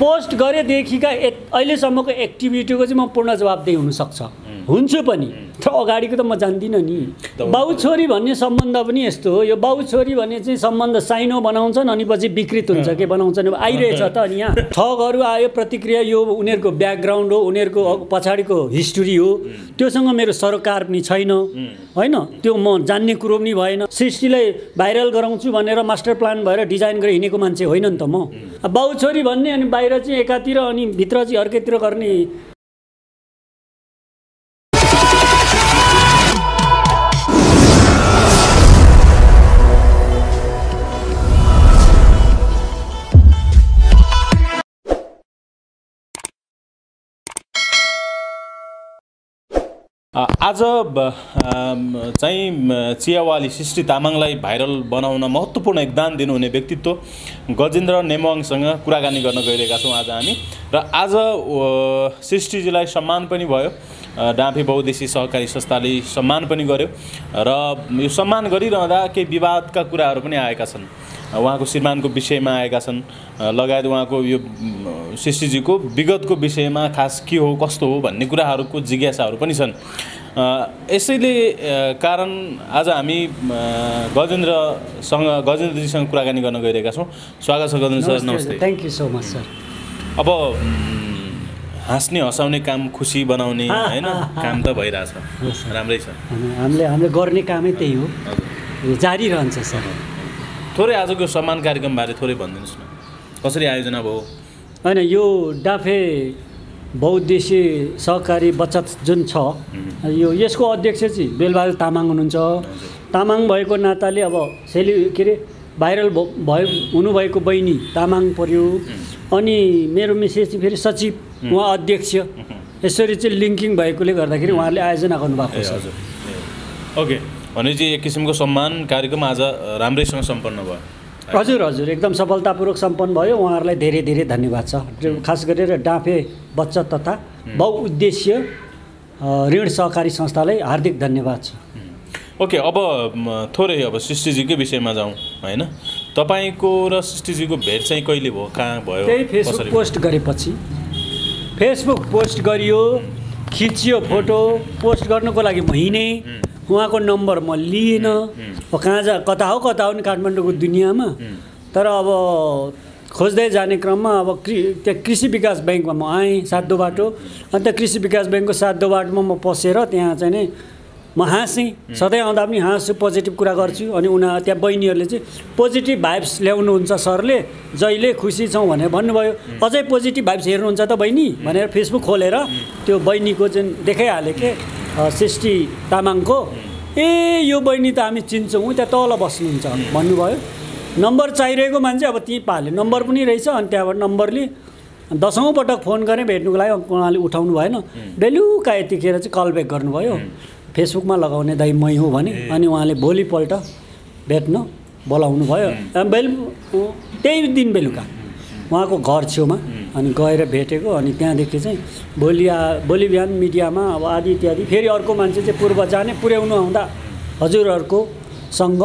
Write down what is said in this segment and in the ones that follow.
Post गरेदेखिका ए अहिलेसम्मको एक्टिभिटीको चाहिँ म पूर्ण जवाबदेही हुनसक्छ। हुन्छु पनि। तर अगाडिको त म जान्दिनँ नि। बाउ छोरी भन्ने सम्बन्ध पनि यस्तो हो। यो बाउ छोरी भन्ने चाहिँ सम्बन्ध साइनो बनाउँछन् अनि पछि विकृत हुन्छ। के बनाउँछन्? आइरहेछ त अनि यहाँ। ठगहरू आयो प्रतिक्रिया यो उनीहरूको ब्याकग्राउन्ड हो उनीहरूको पछाडिको हिस्ट्री हो। त्योसँग मेरो सरोकार पनि छैन। होइन? त्यो म जान्ने कुरो पनि भएन। सृष्टिलाई भाइरल गराउँछु भनेर मास्टर प्लान भएर डिजाइन गरेर हिँडेको मान्छे होइन नि त म। बाउ छोरी भन्ने अनि बाहिर चाहिँ एकातिर अनि भित्र चाहिँ अर्कैतिर गर्ने आज चाहिँ चियावाली सृष्टि तामाङलाई भाइरल बनाउन महत्त्वपूर्ण योगदान दिनुहुने व्यक्तित्व गजेन्द्र नेमवाङसँग कुराकानी गर्न गइरहेका छौँ आज हामी। र आज सृष्टिजीलाई सम्मान पनि भयो। डाँफे बहुद्देशीय सहकारी संस्थाले सम्मान पनि गर्यो। र यो सम्मान गरिरहँदा केही विवादका कुराहरू पनि आएका छन्। उहाँको श्रीमानको विषयमा आएका छन्। लगायत उहाँको यो म, सृष्टिजीको विगतको विषयमा खास के हो कस्तो हो भन्ने कुराहरूको जिज्ञासाहरू पनि छन्। यसैले कारण आज हामी गजेन्द्रसँग गजेन्द्रजीसँग कुराकानी गर्न गइरहेका छौँ। स्वागत छ गजेन्द्र सर नमस्ते thank you so much sir अब हाँस्ने हँसाउने काम खुसी बनाउने होइन? काम त भइरहेछ। राम्रै छ। हामीले हामीले गर्ने कामै त्यही हो। जारी रहन्छ सर थोरै आजको सम्मान कार्यक्रमबारे थोरै भनिदिनुहोस् न। कसरी आयोजना भयो? होइन यो डाफे बहुद्देशीय सहकारी बचत जुन छ यो यसको अध्यक्ष चाहिँ बेलबहादुर तामाङ हुनुहुन्छ। तामाङ भएको नाताले अब सेलि के अरे भाइरल भयो हुनुभएको बहिनी तामाङ पर्यो। अनि मेरो मिसेस चाहिँ फेरि सचिव उहाँ अध्यक्ष। यसरी चाहिँ लिङ्किङ भएकोले गर्दाखेरि उहाँले आयोजना गर्नुभएको छ। ओके। भनेपछि एक किसिमको सम्मान कार्यक्रम आज राम्रैसँग सम्पन्न भयो। हजुर हजुर एकदम सफलतापूर्वक सम्पन्न भयो। उहाँहरूलाई धेरै धेरै धन्यवाद छ। खास गरेर डाँफे बचत तथा बहुउद्देश्य ऋण सहकारी संस्थालाई हार्दिक धन्यवाद छ। ओके अब थोरै अब सृष्टिजीकै विषयमा जाउँ होइन? तपाईँको र सृष्टिजीको भेट चाहिँ कहिले भयो कहाँ भयो त्यही फेसबुक पोस्ट गरेपछि। फेसबुक पोस्ट गरियो खिचियो फोटो पोस्ट गर्नुको लागि म हिँडेँ उहाँको नम्बर म लिएन अब कहाँ जा कता हो कता हो नि काठमाडौँको दुनियाँमा। तर अब खोज्दै जाने क्रममा अब कृ त्यहाँ कृषि विकास ब्याङ्कमा म आएँ सातो बाटो। अन्त कृषि विकास ब्याङ्कको सातो बाटोमा म पसेर त्यहाँ चाहिँ नि म हाँसेँ। सधैँ आउँदा पनि हाँस्छु पोजिटिभ कुरा गर्छु। अनि उनीहरू त्यहाँ बहिनीहरूले चाहिँ पोजिटिभ भाइब्स ल्याउनुहुन्छ सरले जहिले खुसी छौँ भनेर भन्नुभयो। अझै पोजिटिभ भाइब्स हेर्नुहुन्छ त बहिनी भनेर फेसबुक खोलेर त्यो बहिनीको चाहिँ देखाइहालेँ के सृष्टि तामाङको। ए यो बहिनी त हामी चिन्छौँ त्यहाँ तल बस्नुहुन्छ भन्नुभयो। नम्बर चाहिरहेको मान्छे अब ती पाले। नम्बर पनि रहेछ अनि त्यहाँबाट नम्बर लिएँ दसौँ पटक फोन गरेँ भेट्नुको लागि उहाँले उठाउनु भएन। बेलुका यतिखेर चाहिँ कल ब्याक गर्नुभयो। फेसबुकमा लगाउने दाइ मै हो भने अनि उहाँले भोलिपल्ट भेट्न बोलाउनु भयो। बेल त्यही दिन बेलुका उहाँको घर छेउमा अनि गएर भेटेको अनि त्यहाँदेखि चाहिँ भोलि आ- भोलि बिहान मिडियामा अब आदि इत्यादि फेरि अर्को मान्छे चाहिँ पूर्व जाने पुर्याउनु आउँदा हजुरहरूकोसँग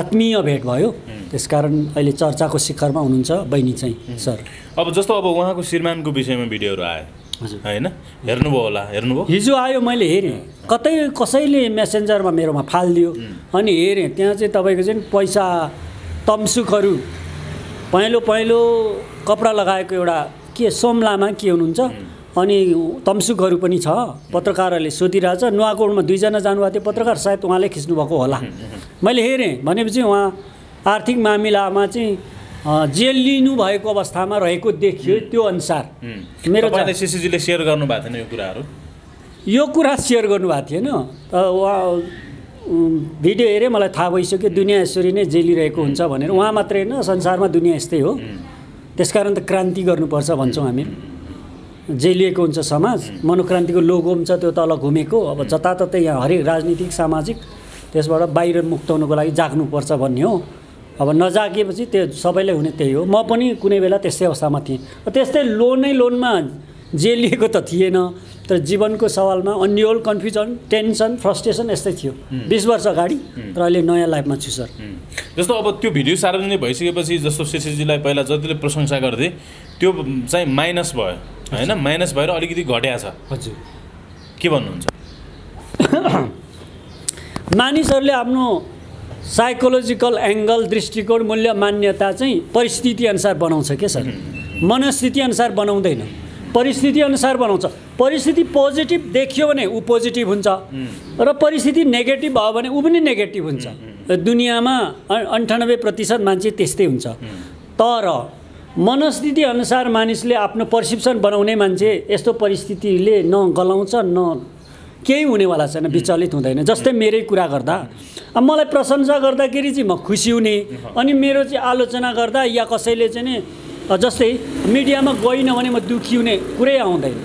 आत्मीय भेट भयो। त्यसकारण अहिले चर्चाको शिखरमा हुनुहुन्छ बहिनी चाहिँ सर। अब जस्तो अब उहाँको श्रीमानको विषयमा भिडियोहरू आयो। होइन? हेर्नुभयो होला हेर्नुभयो? हिजो आयो मैले हेरेँ। कतै कसैले मेसेन्जरमा मेरोमा फालिदियो। अनि हेरेँ त्यहाँ चाहिँ तपाईँको चाहिँ पैसा तम्सुकहरू पहेँलो पहेँलो कपडा लगाएको एउटा के सोमलामा के हुनुहुन्छ? अनि तम्सुकहरू पनि छ पत्रकारहरूले सोधिरहेछ। नुवाकोटमा दुईजना जानुभएको थियो पत्रकार सायद उहाँले खिच्नुभएको होला। मैले हेरेँ भनेपछि उहाँ आर्थिक मामिलामा चाहिँ जेल लिनु भएको अवस्थामा रहेको देखियो त्यो अनुसार। मेरो सिसिजीले सेयर गर्नुभएको थिएन यो कुराहरू? यो कुरा सेयर गर्नुभएको थिएन। त उहाँ भिडियो हेरेँ मलाई थाहा भइसक्यो दुनियाँ यसरी नै जेलिरहेको हुन्छ भनेर। उहाँ मात्रै होइन संसारमा दुनियाँ यस्तै हो। त्यसकारण त क्रान्ति गर्नुपर्छ भन्छौँ हामी। जेलिएको हुन्छ समाज मनोक्रान्तिको लोगो हुन्छ त्यो तल घुमेको। अब जताततै यहाँ हरेक राजनीतिक सामाजिक त्यसबाट बाहिर मुक्ताउनुको लागि जाग्नुपर्छ भन्ने हो। अब नजागेपछि त्यो सबैलाई हुने त्यही हो। म पनि कुनै बेला त्यस्तै अवस्थामा थिएँ। त्यस्तै लोनै लोनमा जेलिएको त थिएन तर जीवनको सवालमा अन्यल कन्फ्युजन टेन्सन फ्रस्ट्रेसन यस्तै थियो। बिस वर्ष अगाडि र अहिले नयाँ लाइफमा छु सर। जस्तो अब त्यो भिडियो सार्वजनिक भइसकेपछि जस्तो सिसिजीलाई पहिला जतिले प्रशंसा गर्थे त्यो चाहिँ माइनस भयो। होइन? माइनस भएर अलिकति घट्या छ। हजुर। के भन्नुहुन्छ? मानिसहरूले आफ्नो साइकोलोजिकल एङ्गल दृष्टिकोण मूल्य मान्यता चाहिँ परिस्थिति अनुसार बनाउँछ क्या सर? मनस्थिति अनुसार बनाउँदैन। परिस्थिति अनुसार बनाउँछ। परिस्थिति पोजिटिभ देखियो भने ऊ पोजिटिभ हुन्छ। र परिस्थिति नेगेटिभ भयो भने ऊ पनि नेगेटिभ हुन्छ। दुनियाँमा अन्ठानब्बे प्रतिशत मान्छे त्यस्तै हुन्छ। तर मनस्थिति अनुसार मानिसले आफ्नो पर्सिप्सन बनाउने मान्छे यस्तो परिस्थितिले न गलाउँछ न केही हुनेवाला छैन विचलित हुँदैन। जस्तै मेरै कुरा गर्दा अब मलाई प्रशंसा गर्दाखेरि चाहिँ म खुसी हुने अनि मेरो चाहिँ आलोचना गर्दा या कसैले चाहिँ नि जस्तै मिडियामा गइनँ भने म दुःखी हुने कुरै आउँदैन।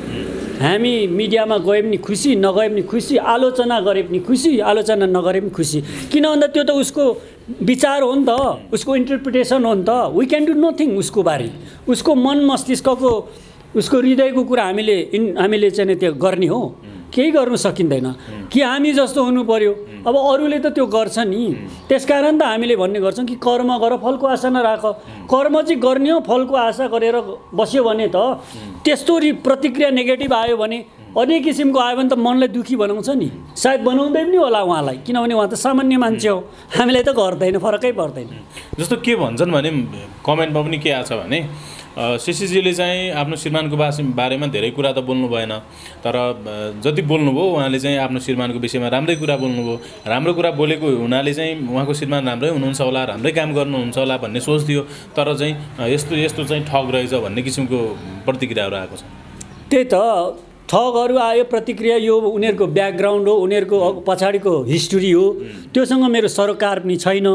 हामी मिडियामा गए पनि खुसी नगए पनि खुसी आलोचना गरे पनि खुसी आलोचना नगरे पनि खुसी। किन भन्दा त्यो त उसको विचार हो नि त उसको इन्टरप्रिटेसन हो नि त। वी क्यान डु नथिङ उसको बारे। उसको मन मस्तिष्कको उसको हृदयको कुरा हामीले इन हामीले चाहिँ त्यो गर्ने हो। केही गर्नु सकिँदैन। कि हामी जस्तो हुनु पर्यो। अब अरूले त त्यो गर्छ नि। त्यसकारण त हामीले भन्ने गर्छौँ कि कर्म गर फलको आशा नराख। कर्म चाहिँ गर्ने हो फलको आशा गरेर बस्यो भने त त्यस्तो प्रतिक्रिया नेगेटिभ आयो भने अनेक किसिमको आयो भने त मनलाई दुःखी बनाउँछ नि। सायद बनाउँदै पनि होला उहाँलाई किनभने उहाँ त सामान्य मान्छे हो। हामीलाई त गर्दैन फरकै पर्दैन। जस्तो के भन्छन् भने कमेन्टमा पनि के आएको छ भने सिसीजीले चाहिँ आफ्नो श्रीमानको बास बारेमा धेरै कुरा त बोल्नु भएन। तर जति बोल्नुभयो उहाँले चाहिँ आफ्नो श्रीमानको विषयमा राम्रै कुरा बोल्नुभयो। राम्रो कुरा बोलेको हुनाले चाहिँ उहाँको श्रीमान राम्रै हुनुहुन्छ होला राम्रै काम गर्नुहुन्छ होला भन्ने सोच थियो। तर चाहिँ यस्तो यस्तो चाहिँ ठग रहेछ भन्ने किसिमको प्रतिक्रियाहरू आएको छ। त्यही त। ठगहरू आयो प्रतिक्रिया यो उनीहरूको ब्याकग्राउन्ड हो उनीहरूको पछाडिको हिस्ट्री हो। त्योसँग मेरो सरोकार पनि छैन।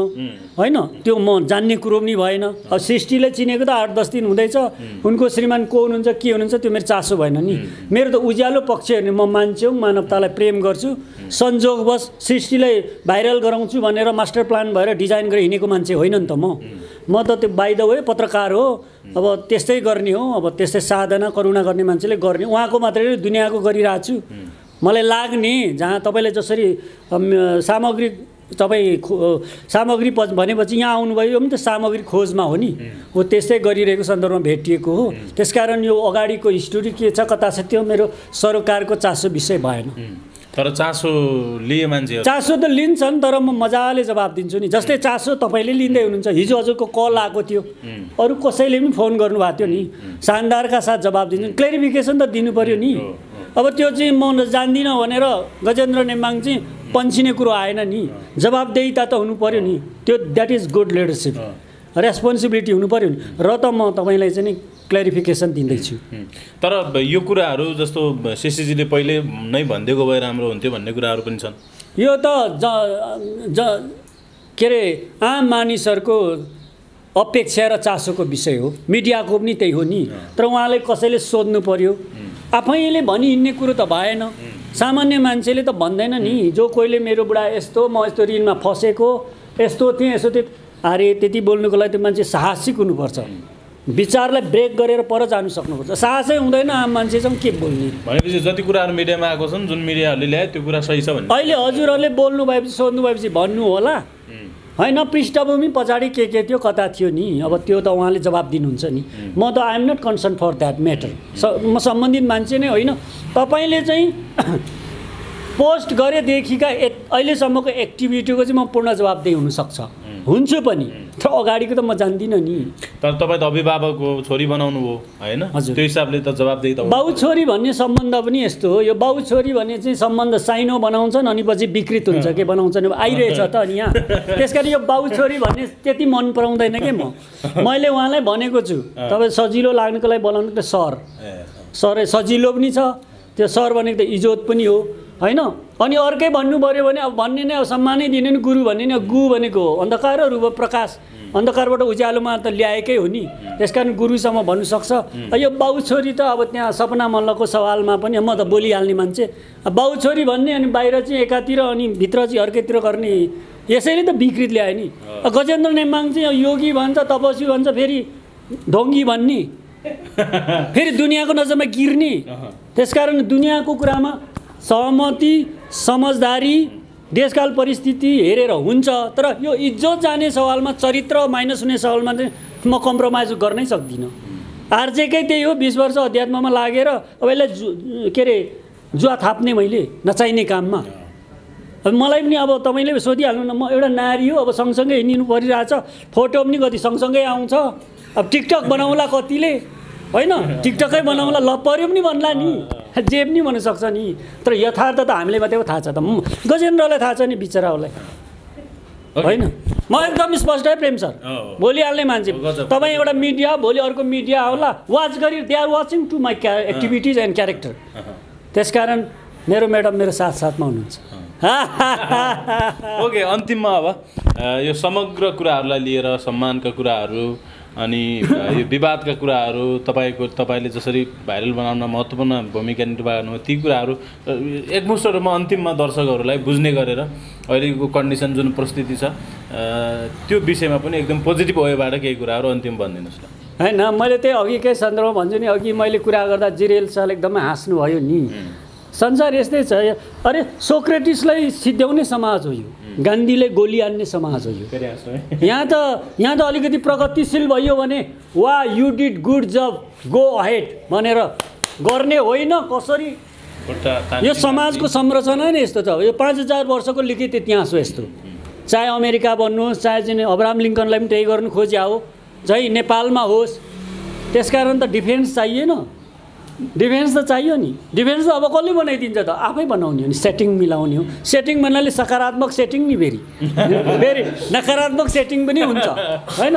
होइन? त्यो म जान्ने कुरो पनि भएन। अब सृष्टिलाई चिनेको त आठ दस दिन हुँदैछ। उनको श्रीमान को हुनुहुन्छ के हुनुहुन्छ त्यो मेरो चासो भएन नि। मेरो त उज्यालो पक्ष हेर्ने म मान्छे हो मानवतालाई प्रेम गर्छु। संजोगवश सृष्टिलाई भाइरल गराउँछु भनेर मास्टर प्लान भएर डिजाइन गरेर हिँडेको मान्छे होइन नि त म। म त त्यो बाई द वे पत्रकार हो। अब त्यस्तै गर्ने हो। अब त्यस्तै साधना करुणा गर्ने मान्छेले गर्ने। उहाँको मात्रै दुनियाँको गरिरहेको छु। मलाई लाग्ने जहाँ तपाईँले जसरी सामग्री तपाईँ सामग्री भनेपछि यहाँ आउनुभयो यो पनि त सामग्री खोजमा हो नि। हो त्यस्तै गरिरहेको सन्दर्भमा भेटिएको हो। त्यसकारण यो अगाडिको हिस्टोरी के छ कता छ त्यो मेरो सरोकारको चासो विषय भएन। तर चासो लिए मान्छेहरू। चासो त लिन्छन् तर म मजाले जवाब दिन्छु नि। जस्तै चासो तपाईँले लिँदै हुनुहुन्छ। हिजो हजुरको कल आएको थियो। अरू कसैले पनि फोन गर्नुभएको थियो नि। शानदारका साथ जवाब दिन्छु क्लेरिफिकेसन त दिनु पऱ्यो नि। अब त्यो चाहिँ म जान्दिनँ भनेर गजेन्द्र नेमाङ चाहिँ पन्सिने कुरो आएन नि। जवाबदेहिता त हुनु पऱ्यो नि। त्यो that is good leadership responsibility हुनु पऱ्यो नि। र त म तपाईँलाई चाहिँ नि क्लेरिफिकेसन दिँदैछु। तर यो कुराहरू जस्तो सिसीजीले पहिले नै भनिदिएको भए राम्रो हुन्थ्यो भन्ने कुराहरू पनि छन्। यो त ज ज के अरे आम मानिसहरूको अपेक्षा र चासोको विषय हो। मिडियाको पनि त्यही हो नि। तर उहाँले कसैले सोध्नु पर्यो? आफैले भनी हिँड्ने कुरो त भएन। सामान्य मान्छेले त भन्दैन नि जो कोहीले मेरो बुढा यस्तो म यस्तो ऋणमा फसेको यस्तो थिएँ यस्तो थिएँ। अरे त्यति बोल्नुको लागि त्यो मान्छे साहसिक हुनुपर्छ। विचारलाई ब्रेक गरेर पर जानु सक्नुपर्छ। साहसै हुँदैन आम मान्छेसँग के बोल्ने? भनेपछि जति कुराहरू मिडियामा आएको छन् जुन मिडियाहरूले ल्याए त्यो कुरा सही छ भन्ने। अहिले हजुरहरूले बोल्नु भएपछि सोध्नु भएपछि भन्नु होला। होइन पृष्ठभूमि पछाडि के के थियो कता थियो नि? अब त्यो त उहाँले जवाब दिनुहुन्छ नि। म त I'm not concern for that matter स म सम्बन्धित मान्छे नै होइन। तपाईँले चाहिँ पोस्ट गरेदेखिका ए अहिलेसम्मको एक्टिभिटीको चाहिँ म पूर्ण जवाबदेही हुनसक्छ। हुन्छु पनि। तर अगाडिको त म जान्दिनँ नि। तर तपाईँ त अभिभावक हो छोरी बनाउनु हो होइन? हजुर। त्यो हिसाबले त जवाबदेही त। बाउ छोरी भन्ने सम्बन्ध पनि यस्तो हो। यो बाउ छोरी भन्ने चाहिँ सम्बन्ध साइनो बनाउँछन् अनि पछि विकृत हुन्छ के बनाउँछन्। आइरहेछ त अनि यहाँ। त्यस कारण यो बाउ छोरी भन्ने त्यति मन पराउँदैन के म? मैले उहाँलाई भनेको छु। तपाईँ सजिलो लाग्नुको लागि बोलाउनु त सर। सर सजिलो पनि छ। त्यो सर भनेको त इज्जत पनि हो। होइन? अनि अर्कै भन्नु पऱ्यो भने अब भन्ने नै अब सम्मानै दिने नि गुरु भन्ने नि गु भनेको हो। अन्धकार रूप प्रकाश। अन्धकारबाट उज्यालोमा त ल्याएकै हो नि। त्यस कारण गुरुसम्म भन्नु सक्छ। यो बाउ छोरी त अब त्यहाँ सपना मल्लको सवालमा पनि म त बोलिहाल्ने मान्छे। बाउ छोरी भन्ने अनि बाहिर चाहिँ एकातिर अनि भित्र चाहिँ अर्कैतिर गर्ने यसैले त विकृत ल्यायो नि। गजेन्द्र नेमाङ चाहिँ योगी भन्छ तपस्वी भन्छ फेरि ढोङ्गी भन्ने। फेरि दुनियाँको नजरमा गिर्ने। त्यसकारण दुनियाँको कुरामा सहमति समझदारी देशकाल परिस्थिति हेरेर हुन्छ तर यो इज्जत जाने सवालमा चरित्र माइनस हुने सवालमा चाहिँ म कम्प्रोमाइज गर्नै सक्दिनँ। आर्जेकै त्यही हो बिस वर्ष अध्यात्ममा लागेर अब यसलाई जु के अरे जुवा थाप्ने मैले नचाहिने काममा। अब मलाई पनि अब तपाईँले सोधिहाल्नु न म एउटा नारी हो अब सँगसँगै हिँडिनु परिरहेछ फोटो पनि कति सँगसँगै आउँछ। अब टिकटक बनाउला कतिले होइन टिकटकै बनाउला ल पऱ्यो पनि भन्ला नि। जे पनि भन्नु सक्छ नि। तर यथार्थ त हामीले मात्रै थाहा छ त। गजेन्द्रलाई थाहा छ नि बिचराहरूलाई। होइन? म एकदम स्पष्ट है प्रेम सर। हो। बोलिहाल्ने मान्छे। तपाईँ एउटा मिडिया भोलि अर्को मिडिया होला वाच गरी they are watching to my क्या एक्टिभिटिज एन्ड क्यारेक्टर त्यसकारण मेरो म्याडम मेरो साथ साथमा हुनुहुन्छ। ओके अन्तिममा अब यो समग्र कुराहरूलाई लिएर सम्मानका कुराहरू अनि यो विवादका कुराहरू तपाईँको तपाईँले जसरी भाइरल बनाउन महत्त्वपूर्ण भूमिका निर्वाह ती कुराहरू अ, एकमुष्ट रूपमा अन्तिममा दर्शकहरूलाई बुझ्ने गरेर अहिलेको कन्डिसन जुन परिस्थिति छ त्यो विषयमा पनि एकदम पोजिटिभ वेबाट केही कुराहरू अन्तिम भनिदिनुहोस् न। होइन मैले त्यही अघिकै सन्दर्भमा भन्छु नि अघि मैले कुरा गर्दा जिरेल सर एकदमै हाँस्नुभयो नि। संसार यस्तै छ अरे सोक्रेटिसलाई सिद्ध्याउने समाज हो यो। गान्धीले गोली हान्ने समाज हो यो। यहाँ त यहाँ त अलिकति प्रगतिशील भयो भने वा you did good job go ahead भनेर गर्ने होइन कसरी? यो समाजको संरचना नै यस्तो छ। यो पाँच हजार वर्षको लिखित इतिहास हो यस्तो। चाहे अमेरिका भन्नुहोस् चाहे चाहिँ अब्राहम लिङ्कनलाई पनि त्यही गर्नु खोज्या हो। चाहिँ नेपालमा होस्। त्यसकारण त डिफेन्स चाहिएन। डिफेन्स त चाहियो नि। डिफेन्स त अब कसले बनाइदिन्छ त? आफै बनाउने हो नि सेटिङ मिलाउने हो। सेटिङ भन्नाले सकारात्मक सेटिङ नि फेरि। फेरि नकारात्मक सेटिङ पनि हुन्छ होइन?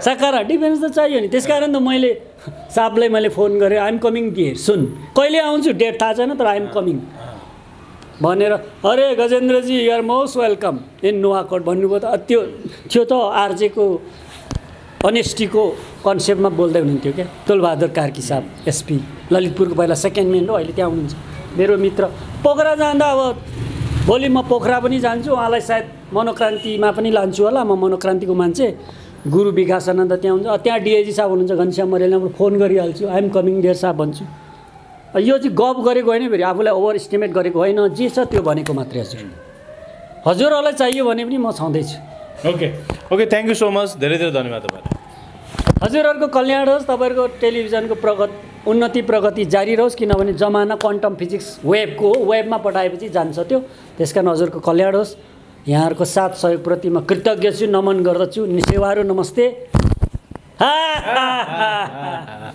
सकारा डिफेन्स त चाहियो नि। त्यसकारण त मैले सापलाई मैले फोन गरेँ आइएम कमिङ दिएर सुन। कहिले आउँछु? डेट थाहा छैन तर आइएम कमिङ भनेर अरे Gajendraji you're most welcome in Nuwakot भन्नुभयो त त्यो थियो त आरजेको अनेस्टीको कन्सेप्टमा बोल्दै हुनुहुन्थ्यो क्या। तुलबहादुर कार्की साहब एसपी। ललितपुरको पहिला सेकेन्ड मेन हो अहिले त्यहाँ हुनुहुन्छ। मेरो मित्र। पोखरा जाँदा अब भोलि म पोखरा पनि जान्छु उहाँलाई सायद मनोक्रान्तिमा पनि लान्छु होला। म मनोक्रान्तिको मान्छे। गुरु विकासानन्द त्यहाँ हुन्छ त्यहाँ डिएजी साहब हुनुहुन्छ घनश्याम मरेललाई म फोन गरिहाल्छु। आइएम कमिङ देयर साहब भन्छु। यो चाहिँ गफ गरेको होइन फेरि। आफूलाई ओभर इस्टिमेट गरेको होइन। जे छ त्यो भनेको मात्रै हजुर। हजुरहरूलाई चाहियो भने पनि म छँदैछु। Okay okay thank you so much धेरै धेरै धन्यवाद तपाईँलाई। हजुरहरूको कल्याण होस् तपाईँहरूको टेलिभिजनको प्रगत उन्नति प्रगति जारी रहोस् किनभने जमाना क्वान्टम फिजिक्स वेबको हो वेबमा पठाएपछि जान्छ त्यो त्यस कारण हजुरको कल्याण होस् यहाँहरूको साथ सहयोगप्रति म कृतज्ञ छु नमन गर्दछु। सेवाहरू नमस्ते।